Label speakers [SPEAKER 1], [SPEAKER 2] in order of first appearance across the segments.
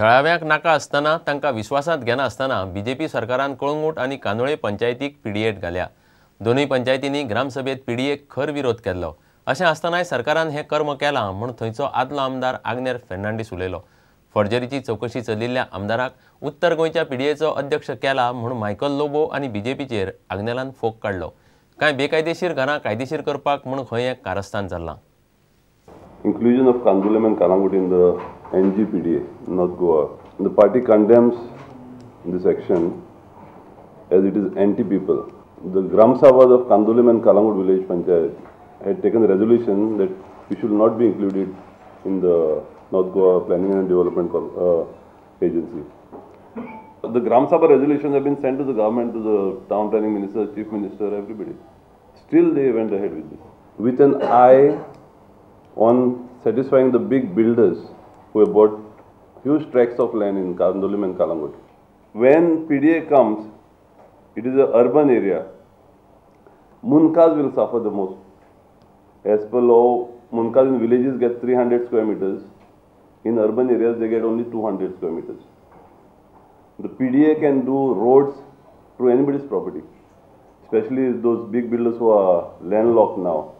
[SPEAKER 1] थळाव्यांक नाका आसतना तांकां विश्वासांत घेना आसतना पी सरकारान कळंगूट आनी कांदोळे पंचायतीक पीडीएट घाल्या. दोनूय पंचायतींनी ग्रामसभेत पीडीएक खर विरोध केल्लो. अशें आसतनाय सरकारान हें कर्म केलां म्हूण थंयचो आदलो आमदार आग्नेर फेर्नांडीस उलयलो. फॉर्जरीची चवकशी चलिल्ल्या आमदाराक उत्तर गोंयच्या पीडीएचो अध्यक्ष केला म्हूण मायकल लोबो आनी बीजेपीचेर आग्नेलान फोग काडलो. कांय बेकायदेशीर घरां कायदेशीर करपाक म्हूण खंय एक कारस्थान चल्लां?
[SPEAKER 2] Inclusion of Kandulam and Kalangut in the NGPDA, North Goa. The party condemns this action as it is anti-people. The Gram Sabhas of Kandulam and Kalangut village panchayat had taken the resolution that we should not be included in the North Goa Planning and Development uh, Agency. The Gram Sabha resolutions have been sent to the government, to the town planning minister, chief minister, everybody. Still they went ahead with this. With an eye on satisfying the big builders who have bought huge tracts of land in Kandolim and Kalangut. When PDA comes, it is an urban area. Munkas will suffer the most. As per law, Munkas in villages get 300 square meters. In urban areas, they get only 200 square meters. The PDA can do roads to anybody's property, especially those big builders who are landlocked now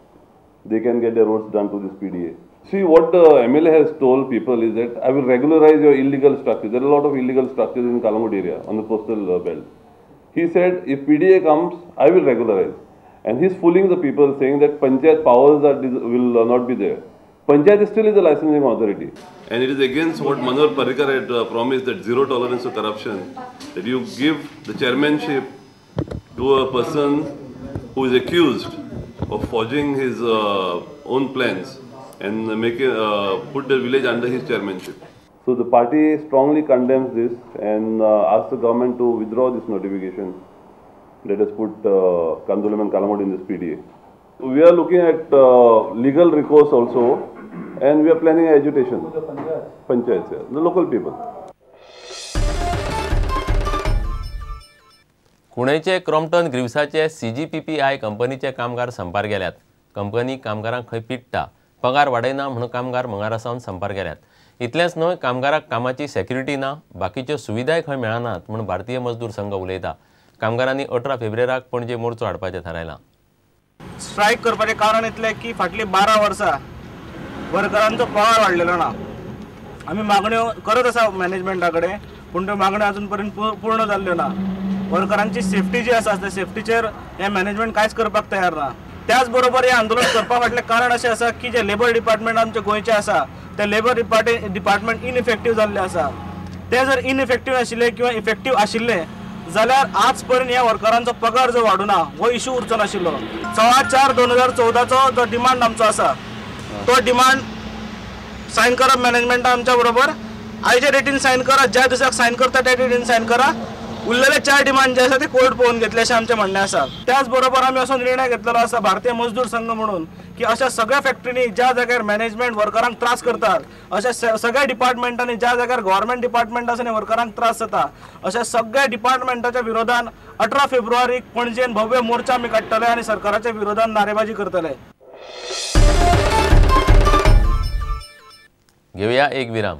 [SPEAKER 2] they can get their roads done to this PDA. See, what the MLA has told people is that I will regularize your illegal structures. There are a lot of illegal structures in Kalamud area on the coastal uh, belt. He said, if PDA comes, I will regularize. And he's fooling the people saying that Panchayat powers are, will uh, not be there. Panchayat still is a licensing authority. And it is against what Manor Parikar had uh, promised that zero tolerance to corruption, that you give the chairmanship to a person who is accused of forging his uh, own plans and make it, uh, put the village under his chairmanship. So the party strongly condemns this and uh, asks the government to withdraw this notification that has put uh, Kandulam and Kalamod in this PDA. We are looking at uh, legal recourse also and we are planning agitation. Panchayats, yeah, the local people.
[SPEAKER 1] कुणयचे Crompton ग्रिव्साचे C G P P I कंपनीचे कामगार संपार गेल्यात company कामगारांक खंय पिट्टा पगार वाडयना म्हणून कामगार मंगळारा सावन संपार गेल्यात इतलेंच न्हय कामगाराक कामाची सेक्युरिटी ना बाकीच्यो सुविधाय खंय मेळनात म्हूण भारतीय मजदूर संघ उलयता. कामगारांनी अठरा फेब्रुवाराक पणजे मोर्चो हाडपाचें थारायलां.
[SPEAKER 3] स्ट्रायक करपाचें कारण इतलें की फाटलीं बारा वर्सां वर्करांचो पगार वाडलेलो ना. आमी मागण्यो करत आसा मॅनेजमेंटा कडेन पूण त्यो मागण्यो अजून पर्यंत पूर्ण जाल्ल्यो ना. वर्करांची सेफ्टी जी आसा त्या सेफ्टीचेर हे मॅनेजमेंट कांयच करपाक तयार ना. त्याच बरोबर हे आंदोलन करपा फाटलें कारण अशें आसा की जे लेबर डिपार्टमेंट आमचे गोंयचे आसा ते लेबर डिपार्टे डिपार्टमेंट इनइफेक्टीव जाल्ले आसा ते जर इनइफेक्टीव आशिल्ले किंवा इफेक्टीव आशिल्ले जाल्यार आज पर्यंत ह्या वर्करांचो पगार जो वाडूना हो इश्यू उरचो नाशिल्लो सोळा चार दोन हजार चौदाचो जो डिमांड आमचो आसा तो डिमांड सायन करप मॅनेजमेंटा आमच्या बरोबर. आयच्या डेटीन सायन करा ज्या दिसाक सायन करता त्या डेटीन सायन करा. उरलेले चार डिमांड जे आसा ते कोर्ट पळोवन घेतले अशें आमचें म्हणणें आसा त्याच बरोबर आमी असो निर्णय घेतलेलो आसा भारतीय मजदूर संघ म्हणून की अशा सगळ्या फॅक्टरीनी ज्या जाग्यार मॅनेजमेंट वर्करांक त्रास करतात अशा सगळ्या डिपार्टमेंटांनी ज्या जाग्यार गव्हर्मेंट डिपार्टमेंट आसा आनी वर्करांक त्रास जाता अशा सगळ्या डिपार्टमेंटाच्या विरोधान अठरा फेब्रुवारीक पणजेन भव्य मोर्चा आमी काडटले आनी सरकाराच्या विरोधान नारेबाजी करतले.
[SPEAKER 1] घेवया एक विराम.